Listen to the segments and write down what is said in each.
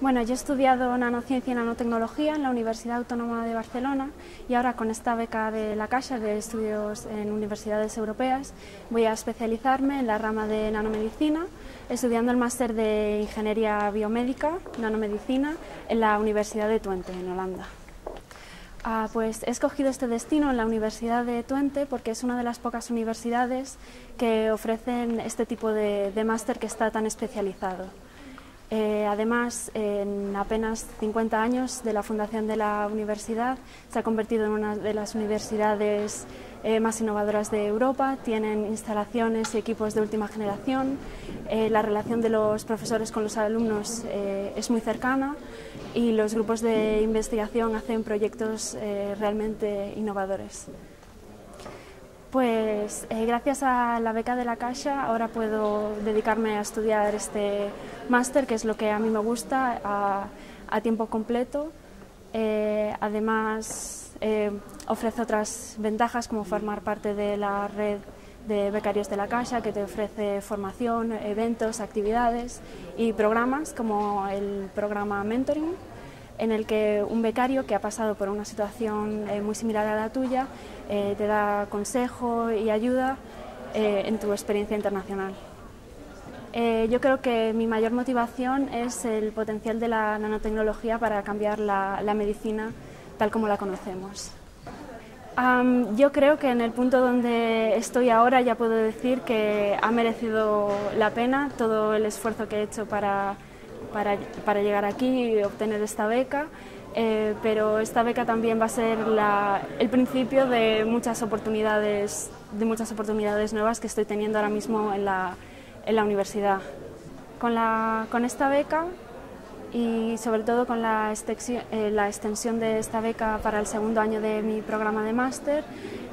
Bueno, yo he estudiado nanociencia y nanotecnología en la Universidad Autónoma de Barcelona y ahora con esta beca de la Caixa de estudios en universidades europeas voy a especializarme en la rama de nanomedicina, estudiando el máster de Ingeniería Biomédica, Nanomedicina, en la Universidad de Twente, en Holanda. Ah, pues he escogido este destino en la Universidad de Twente porque es una de las pocas universidades que ofrecen este tipo de máster que está tan especializado. Eh, además, en apenas 50 años de la fundación de la universidad, se ha convertido en una de las universidades eh, más innovadoras de Europa. Tienen instalaciones y equipos de última generación. Eh, la relación de los profesores con los alumnos es muy cercana y los grupos de investigación hacen proyectos realmente innovadores. Pues eh, gracias a la beca de la Caixa ahora puedo dedicarme a estudiar este máster, que es lo que a mí me gusta, a, tiempo completo. Eh, además, eh, ofrece otras ventajas como formar parte de la red de becarios de la Caixa, que te ofrece formación, eventos, actividades y programas como el programa Mentoring en el que un becario que ha pasado por una situación eh, muy similar a la tuya eh, te da consejo y ayuda eh, en tu experiencia internacional. yo creo que mi mayor motivación es el potencial de la nanotecnología para cambiar la, medicina tal como la conocemos. yo creo que en el punto donde estoy ahora ya puedo decir que ha merecido la pena todo el esfuerzo que he hecho para para, para llegar aquí y obtener esta beca. Eh, pero esta beca también va a ser la, el principio de muchas oportunidades de muchas oportunidades nuevas que estoy teniendo ahora mismo en la, en la universidad. Con, la, con esta beca y sobre todo con la extensión, eh, la extensión de esta beca para el segundo año de mi programa de máster,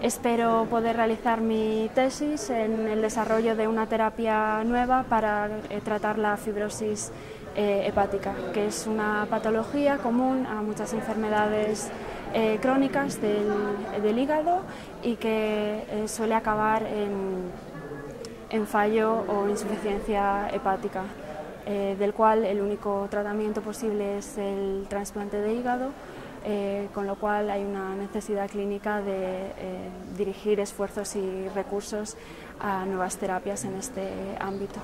espero poder realizar mi tesis en el desarrollo de una terapia nueva para eh, tratar la fibrosis eh, hepática, que es una patología común a muchas enfermedades crónicas del, hígado y que suele acabar en, fallo o insuficiencia hepática, del cual el único tratamiento posible es el trasplante de hígado. con lo cual hay una necesidad clínica de dirigir esfuerzos y recursos a nuevas terapias en este ámbito.